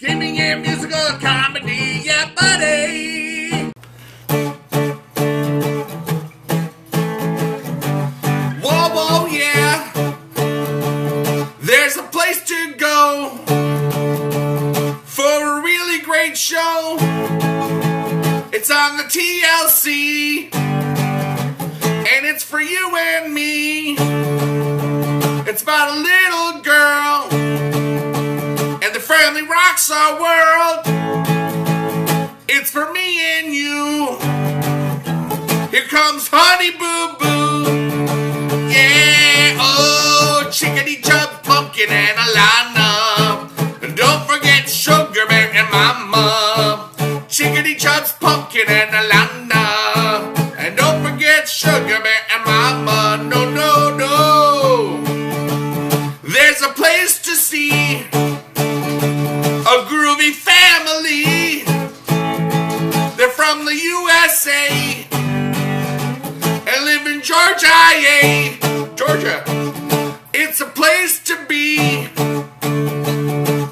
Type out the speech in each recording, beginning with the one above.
Gaming and musical comedy, yeah, buddy. Whoa, whoa, yeah. There's a place to go for a really great show. It's on the TLC, and it's for you and me. It's about a little girl rocks our world. It's for me and you. Here comes Honey Boo Boo. Yeah, oh, chickadee chub, pumpkin and Alana. And don't forget Sugar Bear and Mama. Chickadee Chubbs, pumpkin and Alana. And don't forget Sugar Bear and Mama. No, no, no. There's a place family. They're from the USA and live in Georgia, yeah. Georgia. It's a place to be.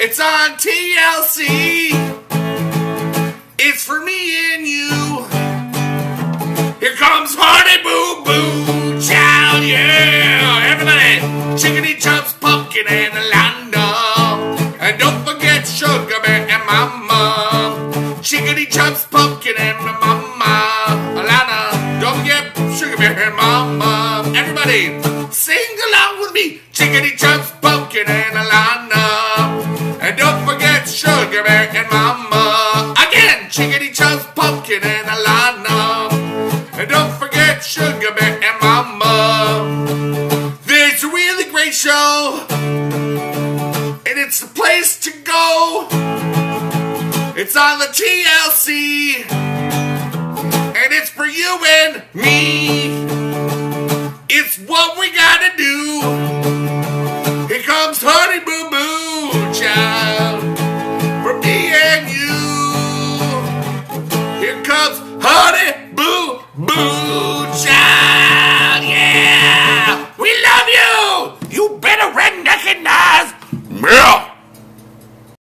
It's on TLC. It's for me and you. Here comes Honey Boo Boo Child, yeah! Everybody! Chickadee Chubbs, pumpkin and Alana. Pumpkin and Mama. Alana. Don't forget Sugar Bear and Mama. Everybody, sing along with me. Chickadee Chubbs, pumpkin and Alana. And don't forget Sugar Bear and Mama. Again, Chickadee Chubbs, pumpkin and Alana. And don't forget Sugar Bear and Mama. A really great show. On the TLC. And it's for you and me. It's what we gotta do. Here comes Honey Boo Boo Child. For me and you. Here comes Honey